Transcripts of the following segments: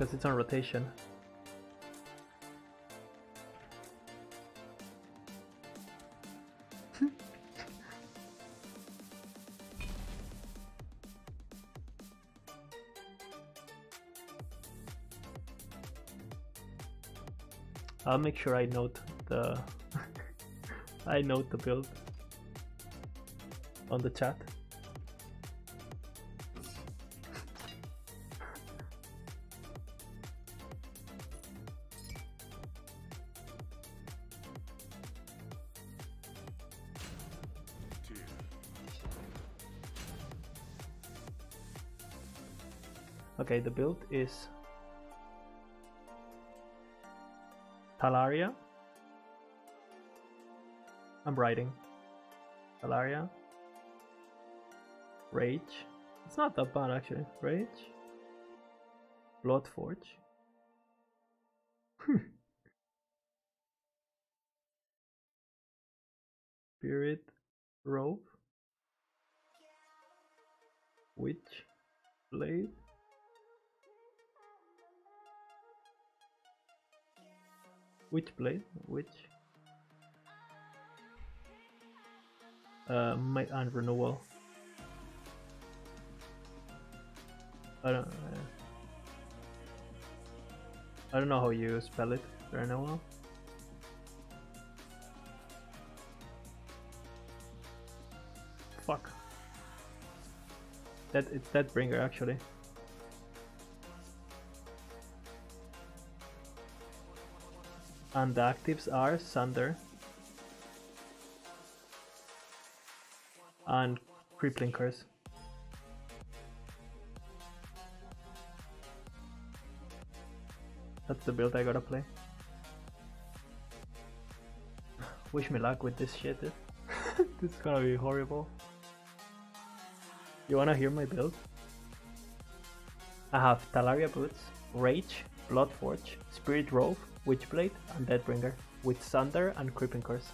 because it's on rotation. I'll make sure I note the I note the build on the chat. Okay, the build is Talaria. I'm writing. Talaria. Rage. It's not that bad actually. Rage. Bloodforge. Hmm. Spirit. Robe. Witch. Blade. Which blade? Which? Uh, my and renewal. I don't. Uh, I don't know how you spell it. Renewal. Fuck. That it's that bringer actually. And the actives are Sunder and Crippling Curse. That's the build I gotta play. Wish me luck with this shit, dude. this is gonna be horrible. You wanna hear my build? I have Talaria Boots, Rage, Bloodforge, Spirit Robe, Witchblade, and Deathbringer, with Sunder and Crippling Curse.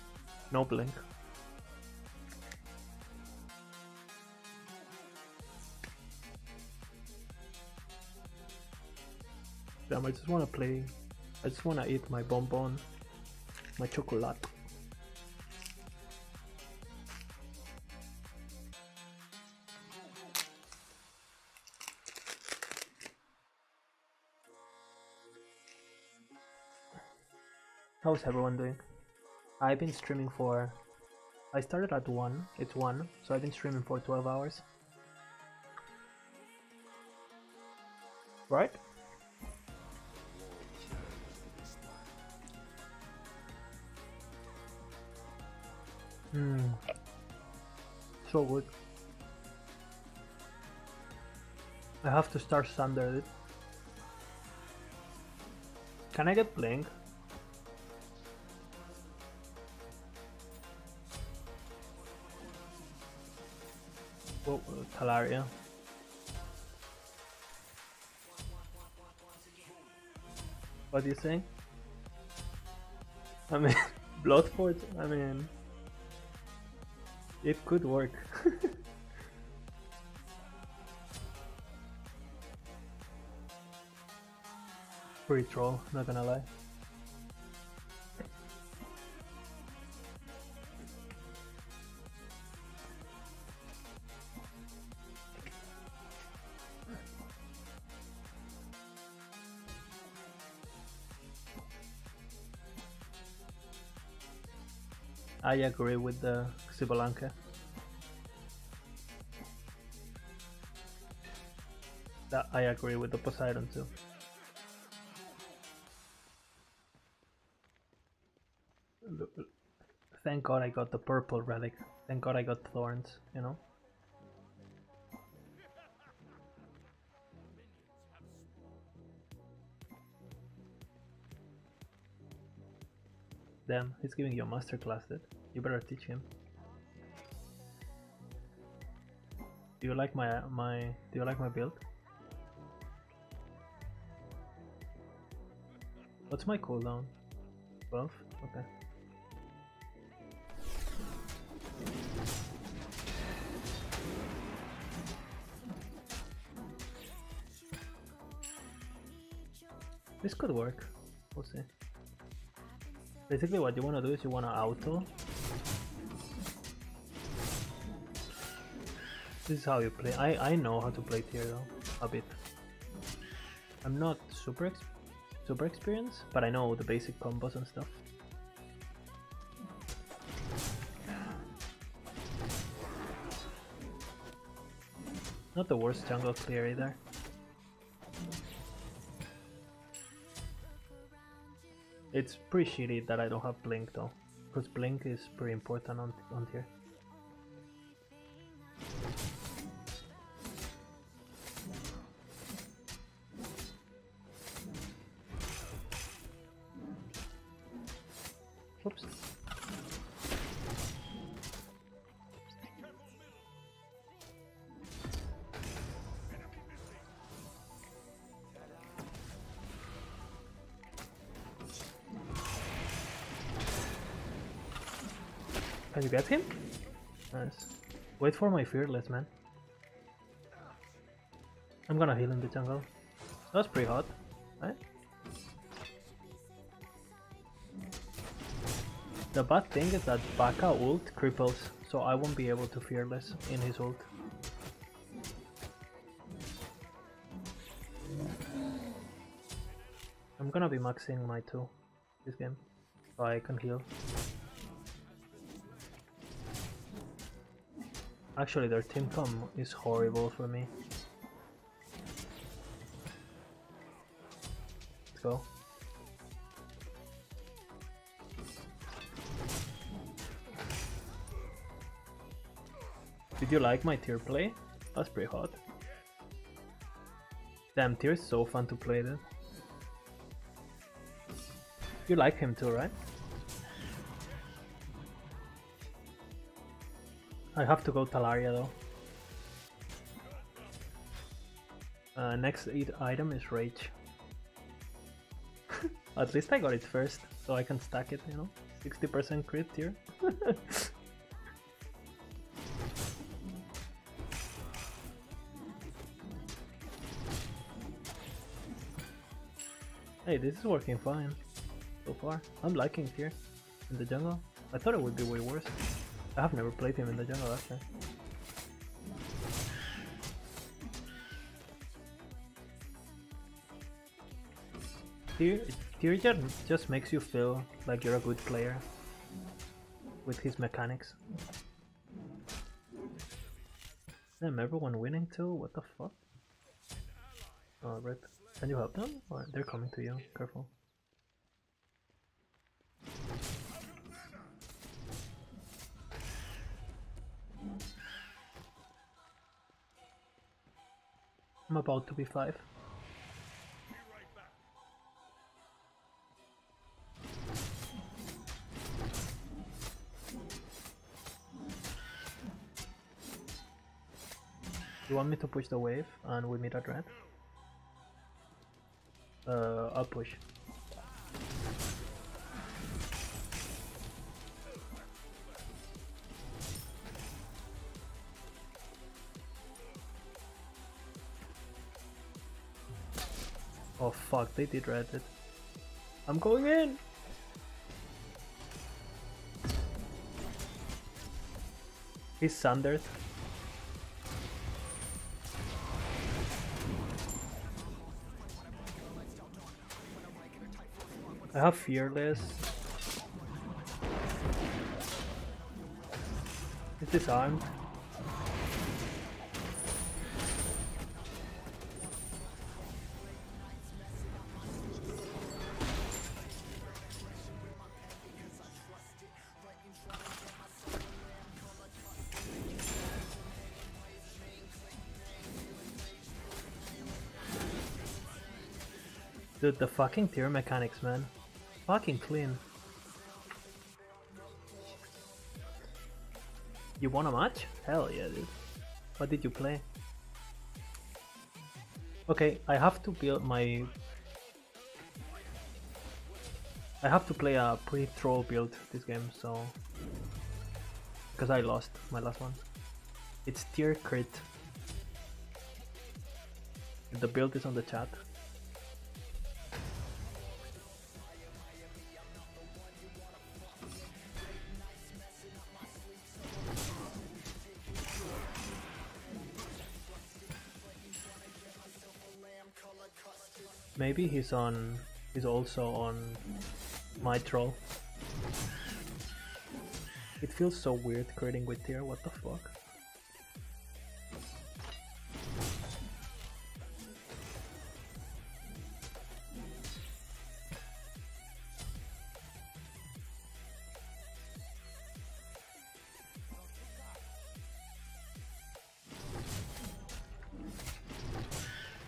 No blink. Damn, I just wanna play. I just wanna eat my bonbon, my chocolate. How's everyone doing? I've been streaming for. I started at 1, it's 1, so I've been streaming for 12 hours. Right? Hmm. So good. I have to start Sunder. Can I get Blink? Talaria. What do you think? I mean, Bloodforge, I mean, it could work. Pretty troll, not gonna lie. I agree with the Xbalanque. That I agree with the Poseidon too. Thank God I got the purple relic. Thank God I got thorns, you know? Damn, he's giving you a master class, dude. You better teach him. Do you like my my do you like my build? What's my cooldown? 12? Okay. This could work. We'll see. Basically what you wanna do is you wanna auto. This is how you play. I, I know how to play Tyr though, a bit. I'm not super ex super experienced, but I know the basic combos and stuff. Not the worst jungle clear either. It's pretty shitty that I don't have Blink though, because Blink is pretty important on, on Tyr. Can you get him? Nice. Wait for my fearless man. I'm gonna heal in the jungle. That's pretty hot, right? The bad thing is that Baka ult cripples, so I won't be able to fearless in his ult. I'm gonna be maxing my 2 this game, so I can heal. Actually, their team com is horrible for me. Let's go. Did you like my Tyr play? That's pretty hot. Damn, Tyr is so fun to play then. You like him too, right? I have to go Talaria though. Uh, next item is Rage. At least I got it first, so I can stack it, you know? 60% crit here. hey, this is working fine so far. I'm liking it here in the jungle. I thought it would be way worse. I have never played him in the jungle actually. Tyr just, makes you feel like you're a good player with his mechanics. Damn, everyone winning too? What the fuck? Oh, Red. Can you help them? Or they're coming to you. Careful. I'm about to be 5. You want me to push the wave and we meet at red? Uh, I'll push. Fuck, they did red it. I'm going in! He's sundered. I have fearless. Is It's disarmed. Dude, the fucking Tyr mechanics, man. Fucking clean. You won a match? Hell yeah, dude. What did you play? Okay, I have to build my... I have to play a pretty troll build this game, so... Because I lost my last one. It's Tyr crit. The build is on the chat. Maybe he's on. He's also on my troll. It feels so weird creating with Tyr. What the fuck?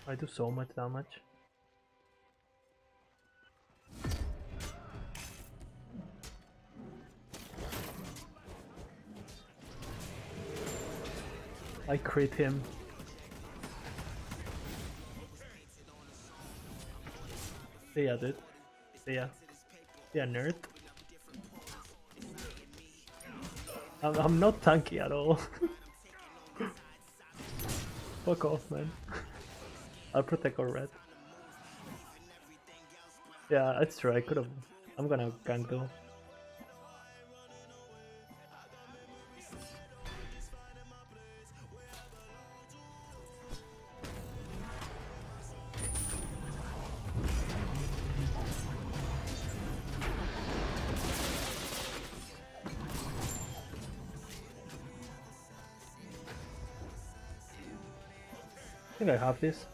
I do so much damage. Crit him. See ya, dude. See ya. Ya, nerd. I'm, I'm not tanky at all. Fuck off, man. I'll protect our red. Yeah, that's true. I could have. I'm gonna gank though. Have this.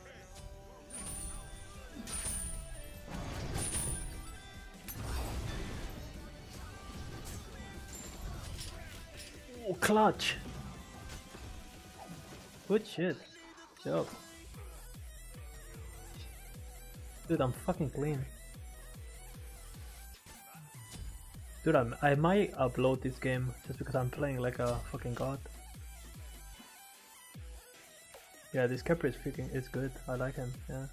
Oh, clutch! Good shit. Job. Dude, I'm fucking clean. Dude, I'm, I might upload this game just because I'm playing like a fucking god. Yeah, this Khepri is freaking is good. I like him. Yeah.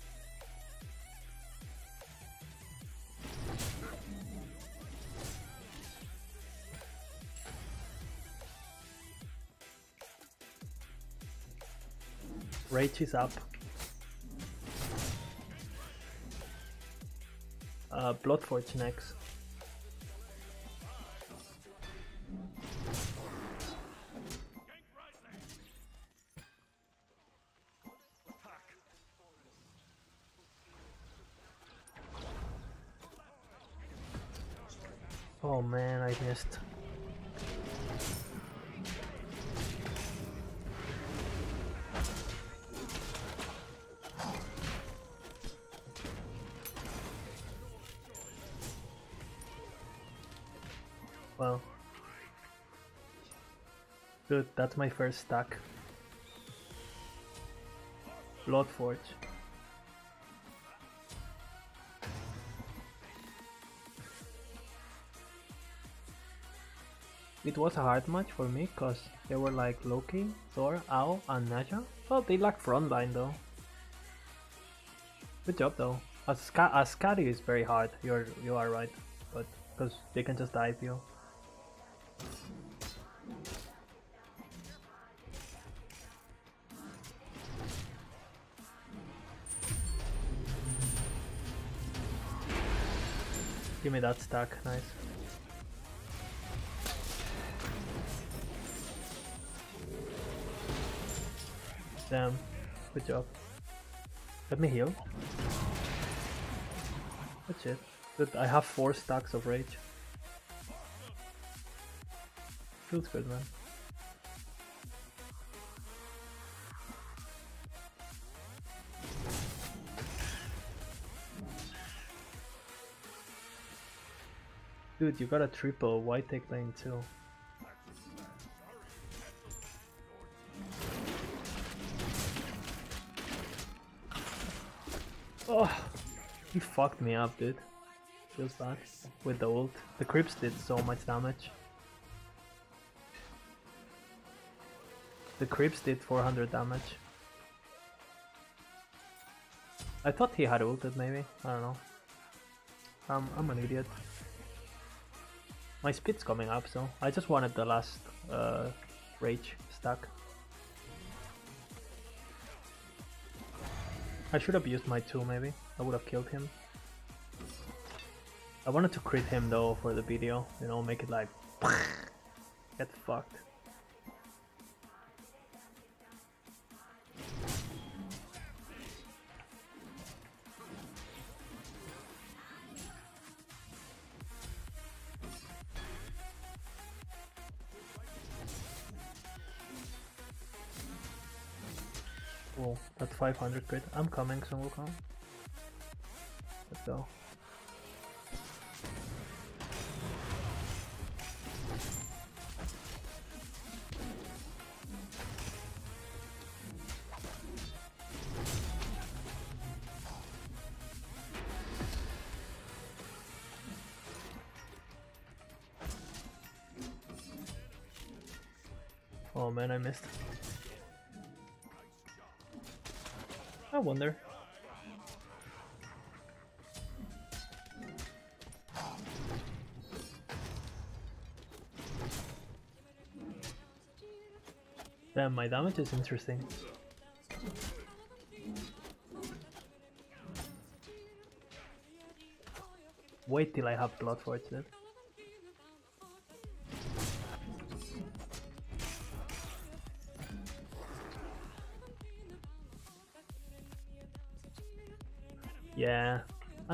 Rage is up. Uh, Bloodforge next. Well. Good, that's my first stack. Bloodforge. It was a hard match for me because they were like Loki, Thor, Ao, and Ne Zha. Well, they lack frontline though. Good job though. A, Ska is very hard, you're, you are right. But because they can just dive you. Give me that stack, nice. Damn, good job. Let me heal. That's it. Good, I have four stacks of rage. Feels good, man. Dude, you got a triple. Why take lane too? Oh, he fucked me up, dude. Feels bad. With the ult. The creeps did so much damage. The creeps did 400 damage. I thought he had ulted maybe. I don't know. I'm, I'm an idiot. My speed's coming up, so I just wanted the last uh, rage stack. I should have used my 2 maybe. I would have killed him. I wanted to crit him though for the video, you know, make it like get fucked. Oh, that's 500 crit. I'm coming, Sun Wukong. Let's go. Oh man, I missed. Wonder. Damn, my damage is interesting. Wait till I have Bloodforge, dude.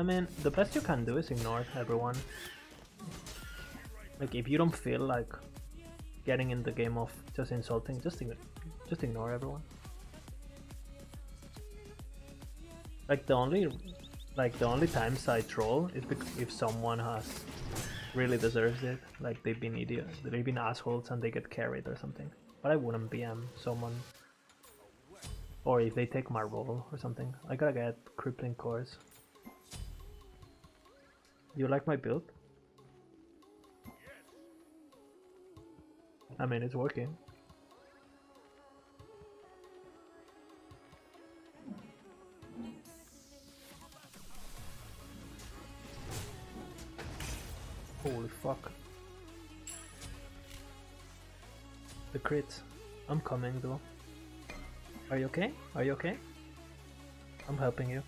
Mean, the best you can do is ignore everyone. Like, if you don't feel like getting in the game of just insulting, just, ign just ignore everyone. Like, the only, like, the only times I troll is if someone has really deserves it, like they've been idiot, they've been assholes and they get carried or something. But I wouldn't BM someone or if they take my role or something. I gotta get crippling curse. You like my build? I mean, it's working. Holy fuck. The crits. I'm coming though. Are you okay? Are you okay? I'm helping you.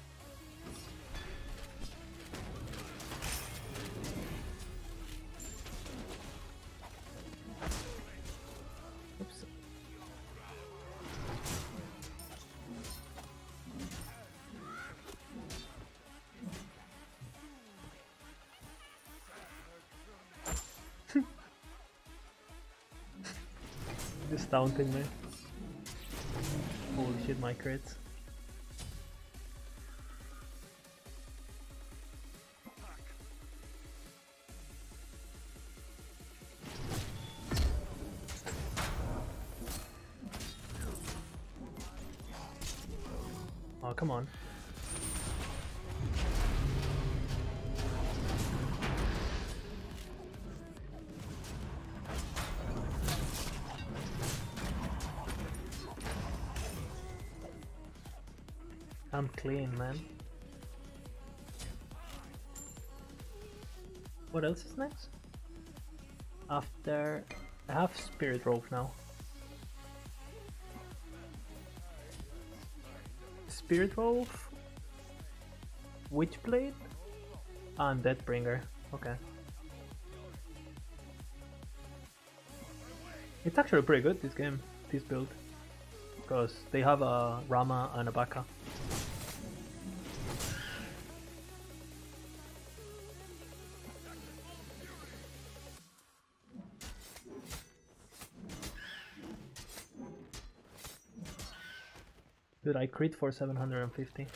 Just taunting me. Holy shit, my crits. Else is next? After... I have Spirit Robe now. Spirit Robe, Witchblade, and Deathbringer. Okay. It's actually pretty good, this game, this build. Because they have a Rama and a Baka. Dude, I crit for 750.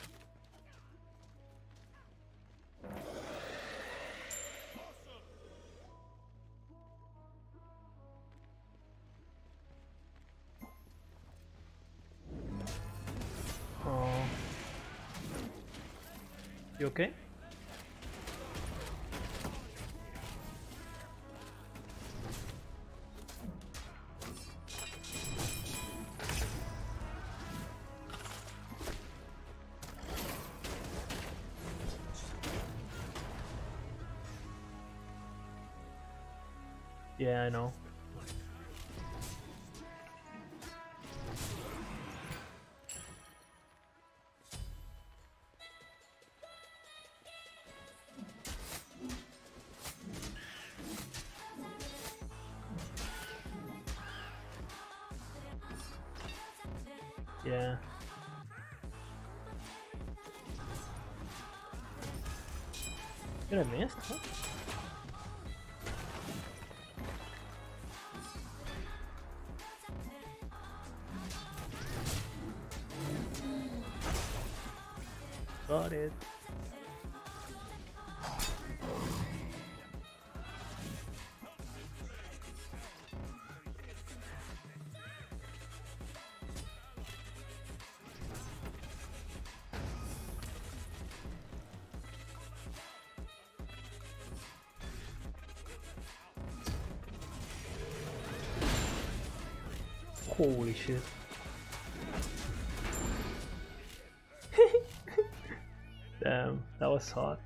Yeah, I know. Yeah. Did I miss? Huh? It. Holy shit. Hot.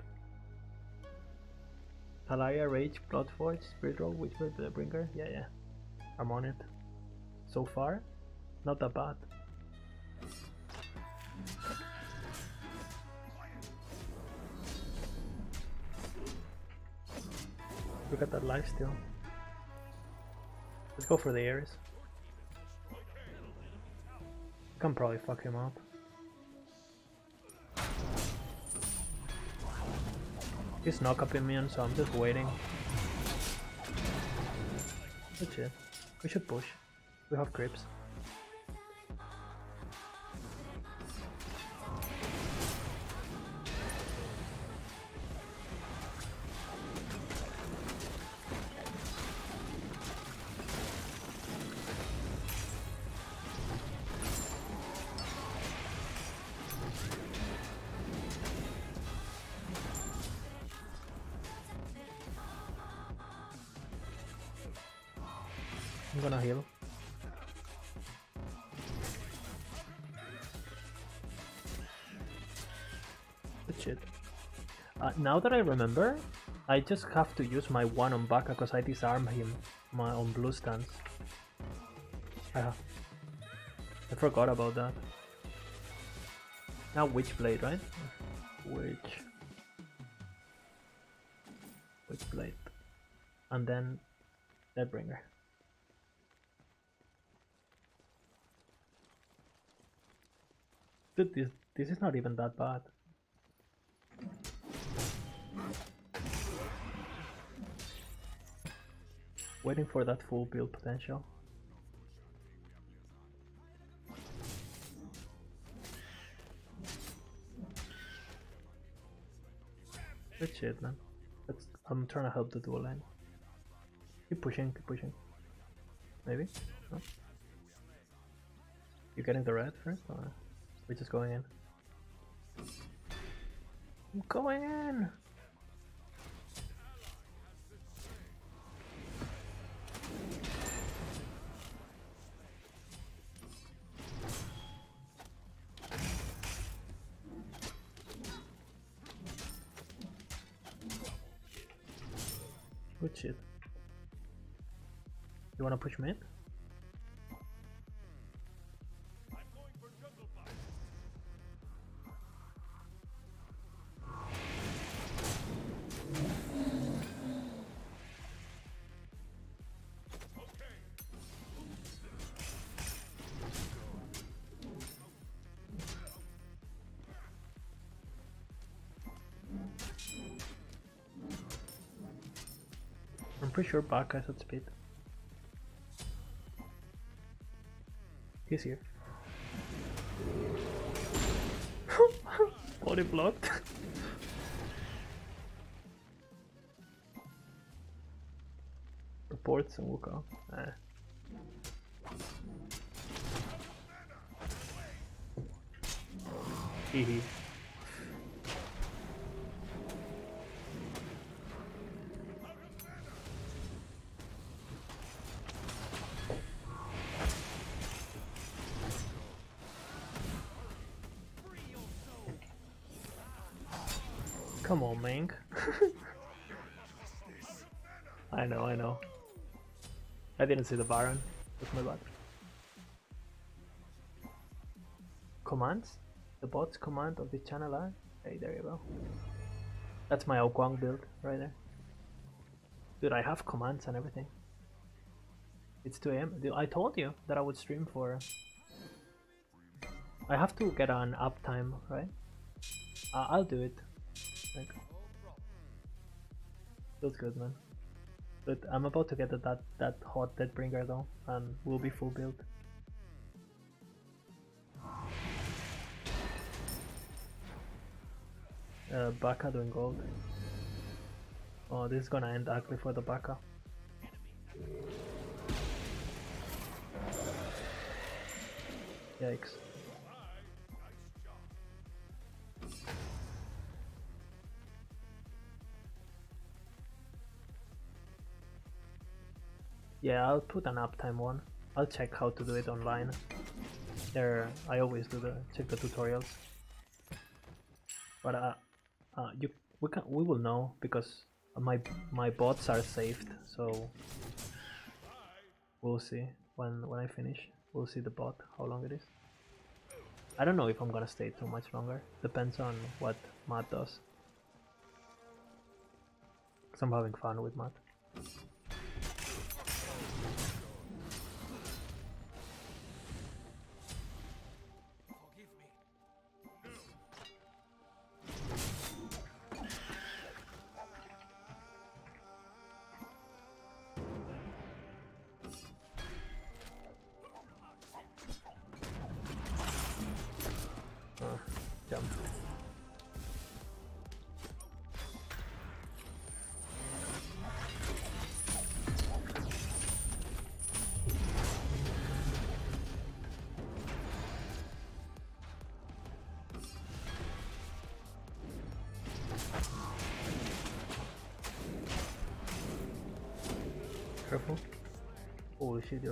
Talaria, Rage, Bloodforge, Spirit Robe, Bringer. Yeah, yeah. I'm on it. So far, not that bad. Look at that life steal. Let's go for the Ares. Can probably fuck him up. He's knock up immune, so I'm just waiting. Good shit. We should push. We have creeps. Now that I remember, I just have to use my one on Baka because I disarm him my on blue stance. I, I forgot about that. Now Witchblade, right? Witch. Witchblade. And then Deathbringer. Dude, this, this is not even that bad. Waiting for that full build potential. Good shit, man. That's, I'm trying to help the dual lane. Keep pushing, keep pushing. Maybe? No? You getting the red first? Or we're just going in? I'm going in! You wanna push mid? I'm pretty sure Baka is at speed. He's here. Body blocked. Reports and walk ah. off. Mank. I know, I know. I didn't see the Baron. That's my bad. Commands? The bot's command of the channel are? Hey, there you go. That's my Ao Kuang build right there. Dude, I have commands and everything. It's 2 am. I told you that I would stream for... I have to get an uptime, right? Uh, I'll do it. Like, feels good, man. But I'm about to get that that hot Deathbringer though, and we'll be full build. Uh, Baka doing gold. Oh, this is gonna end ugly for the Baka. Yikes. Yeah, I'll put an uptime one. I'll check how to do it online. There, I always do the check the tutorials. But uh, uh, you we can we will know because my my bots are saved, so we'll see when when I finish. We'll see the bot how long it is. I don't know if I'm gonna stay too much longer. Depends on what Matt does. Cause I'm having fun with Matt.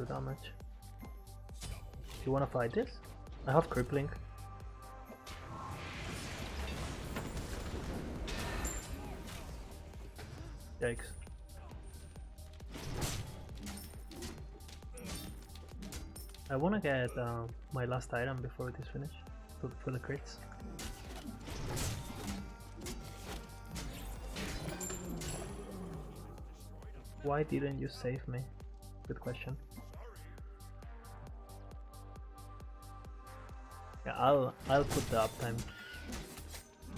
Damage. Do you wanna fight this? I have crippling. Yikes. I wanna get uh, my last item before it is finished for, for the crits. Why didn't you save me? Good question. I'll I'll put the uptime.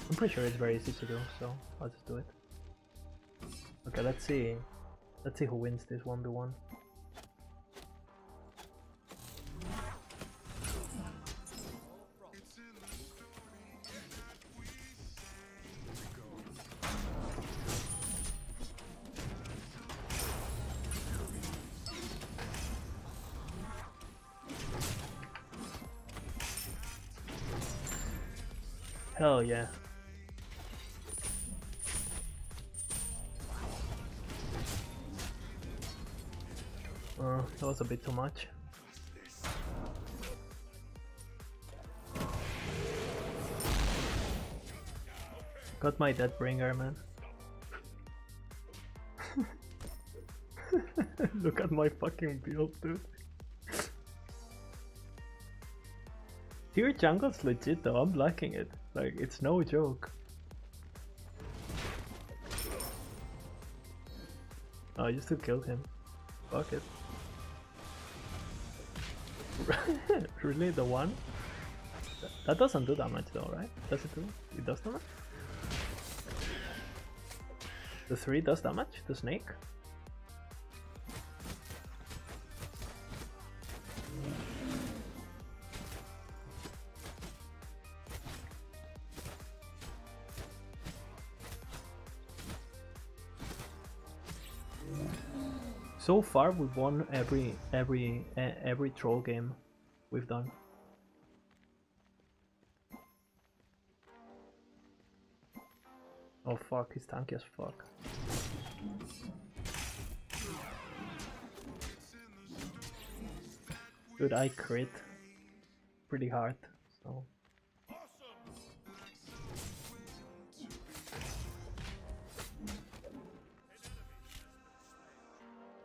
I'm pretty sure it's very easy to do, so I'll just do it. Okay, let's see. Let's see who wins this 1v1. Was a bit too much. Got my Deathbringer, man. Look at my fucking build, dude. Tyr jungle's legit though, I'm liking it. Like, it's no joke. Oh, I just to kill him. Fuck it. really, the one? That doesn't do damage though, right? Does it do? It does damage? The three does damage? The snake? So far, we've won every every every troll game we've done. Oh fuck, he's tanky as fuck. Dude, I crit pretty hard, so.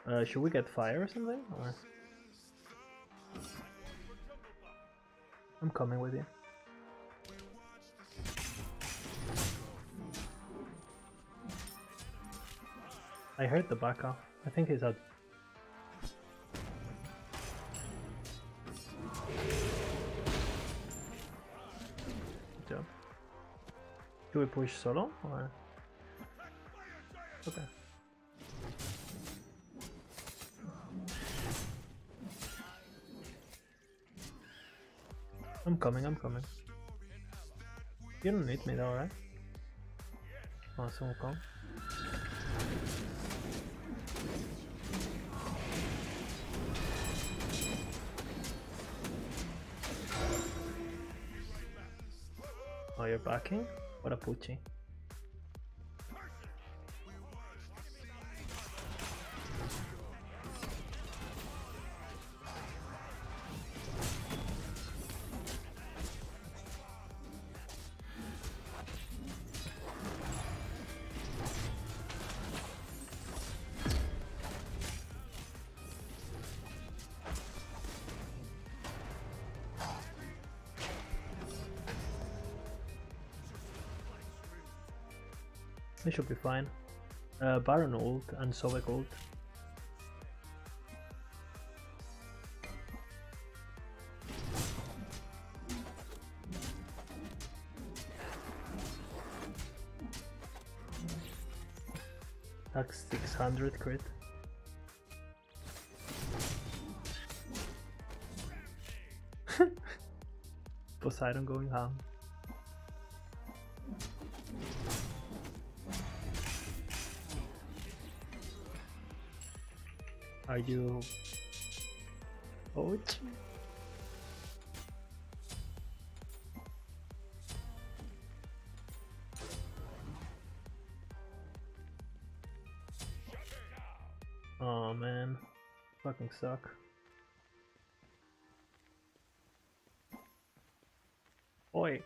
Uh, should we get fire or something? Or I'm coming with you. I heard the back off. I think he's out. Good job. Do we push solo or? Okay. Coming, I'm coming. You don't need me though, right? Oh, someone come. Oh, you're backing? What a poochie. They should be fine. Uh, Baron ult and Sobek ult. That's 600 crit. Poseidon going ham. Are you Ouch. Oh man, fucking suck. Oi.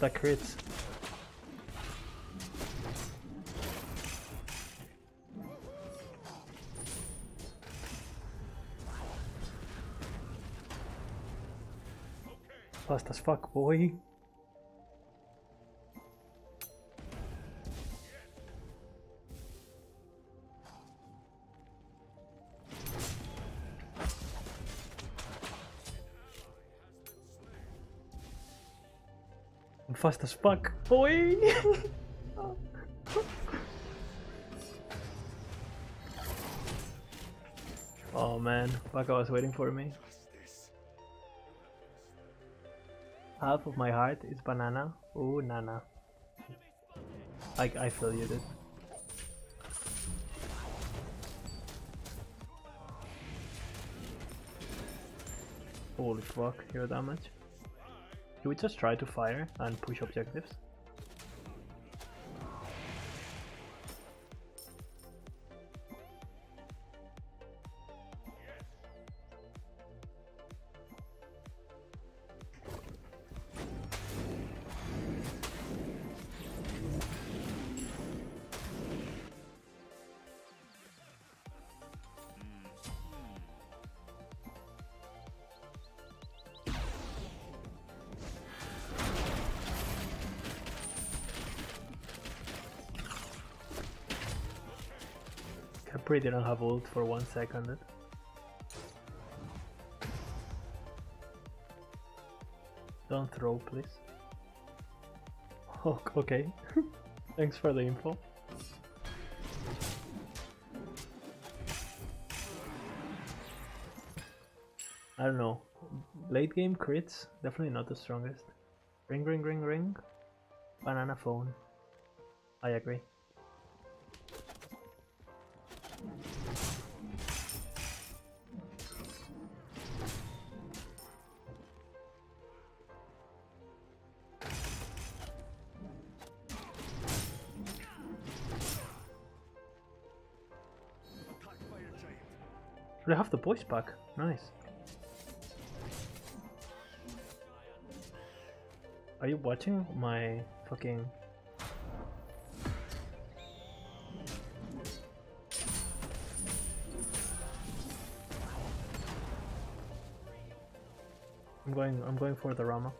But that crits. Fast as fuck, boy. Fast as fuck, boy. oh man, Baka was waiting for me. Half of my heart is banana. Ooh, nana. I, I feel you, dude. Holy fuck, damage. Do we just try to fire and push objectives? Capri didn't have ult for one second. Don't throw, please. Oh, okay. Thanks for the info. I don't know. Late game crits, definitely not the strongest. Ring, ring, ring, ring. Banana phone. I agree. Voice back. Nice. Are you watching my fucking... I'm going, I'm going for the Rama.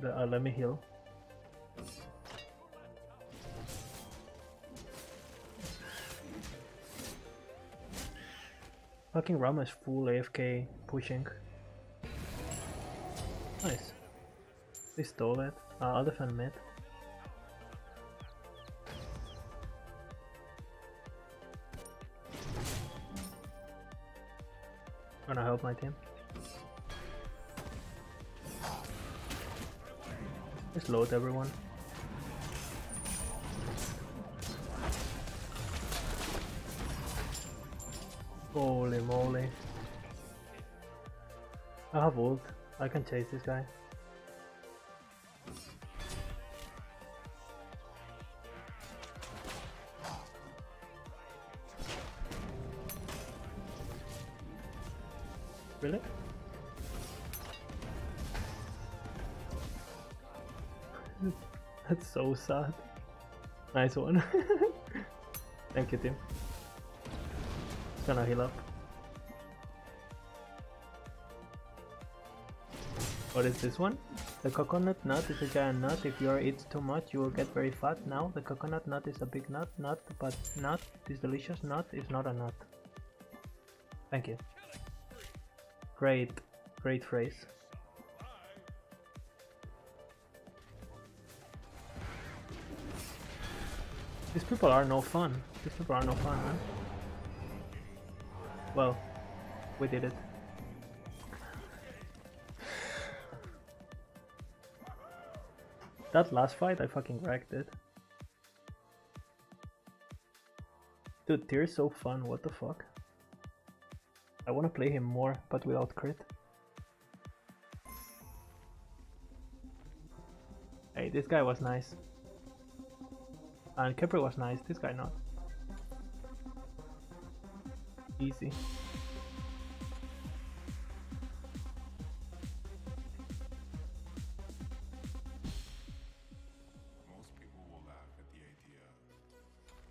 The, uh, let me heal. Fucking Rama is full AFK pushing. Nice. They stole it. Uh, I'll defend mid. Gonna help my team. Just load everyone. Holy moly. I have ult. I can chase this guy. Really? That's so sad. Nice one. Thank you, team. Gonna heal up. What is this one? The coconut nut is a giant nut. If you eat too much, you will get very fat. Now, the coconut nut is a big nut, nut, but nut, this delicious nut is not a nut. Thank you. Great, great phrase. These people are no fun. These people are no fun, man. Well, we did it. That last fight, I fucking wrecked it. Dude, Tyr's so fun, what the fuck? I wanna play him more, but without crit. Hey, this guy was nice. And Kepler was nice, this guy not. Easy. Most people will laugh at the idea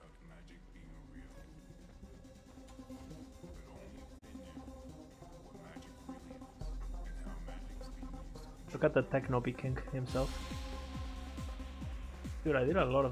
of magic being real. But only if they knew what magic really is and how magic's being used Look at the Technobi King himself. Dude, I did a lot of that.